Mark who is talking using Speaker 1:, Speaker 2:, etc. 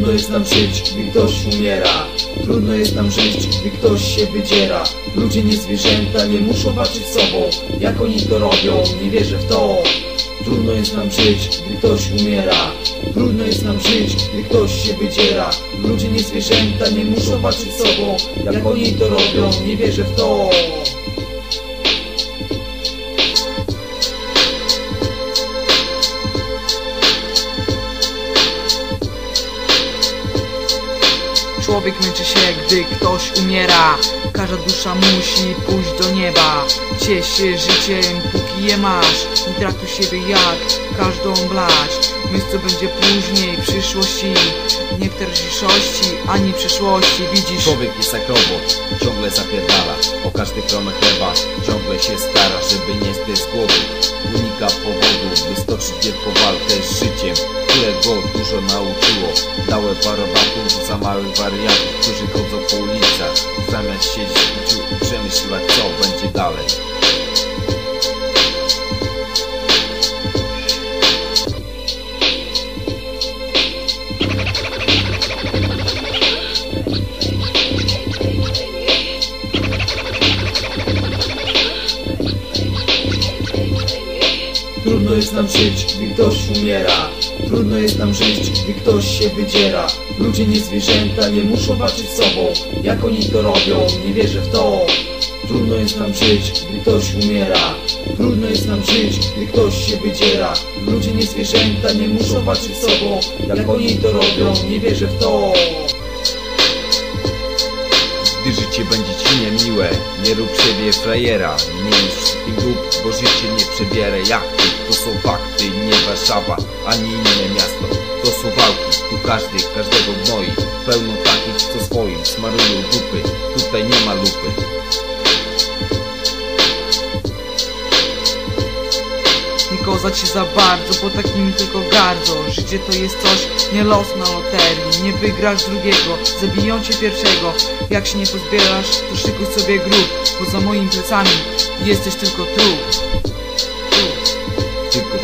Speaker 1: Trudno jest nam żyć, gdy ktoś umiera. Trudno jest nam żyć, gdy ktoś się wydziera. Ludzie nie zwierzęta, nie muszą walczyć sobą Jak oni to robią, nie wierzę w to. Trudno jest nam żyć, gdy ktoś umiera. Trudno jest nam żyć, gdy ktoś się wydziera. Ludzie nie zwierzęta, nie muszą walczyć sobą Jak oni to robią, nie wierzę w to
Speaker 2: Człowiek męczy się, gdy ktoś umiera. Każda dusza musi pójść do nieba. Ciesz się życiem, póki je masz. Nie traktuj siebie jak każdą blać. Myśl co będzie później, w przyszłości. Nie w teraźniejszości, ani przyszłości Widzisz,
Speaker 3: Człowiek jest jak robot, ciągle zapierdala. O każdy kromę chleba, ciągle się stara Żeby nie zdać z głowy Unika powodu, by stoczyć wielką walkę z życiem go dużo nauczyło. Dałe parowaków za małych wariatów Którzy chodzą po ulicach. Zamiast siedzieć w i przemyślać co będzie
Speaker 1: Trudno jest nam żyć, gdy ktoś umiera. Trudno jest nam żyć, gdy ktoś się wydziera. Ludzie nie zwierzęta, nie muszą walczyć z sobą. Jak oni to robią, nie wierzę w to. Trudno jest nam żyć, gdy ktoś umiera. Trudno jest nam żyć, gdy ktoś się wydziera. Ludzie nie zwierzęta, nie muszą walczyć z sobą. Jak oni to robią, nie wierzę w to.
Speaker 3: Gdy życie będzie niemiłe Nie rób siebie frajera Nie jest wszystkim dób, bo życie nie przebiera. Jachty To są fakty, nie Warszawa, ani inne miasto. To są walki, tu każdy, każdego gnoi Pełno takich, co swoim smarują dupy. Tutaj nie ma lupy
Speaker 2: kozać się za bardzo Bo tak nimi tylko gardzą. Życie to jest coś, nie los na loterii. Nie wygrasz drugiego, zabiją cię pierwszego. Jak się nie pozbierasz, to szykuj sobie grób Bo za moimi plecami jesteś tylko trup Trup Tylko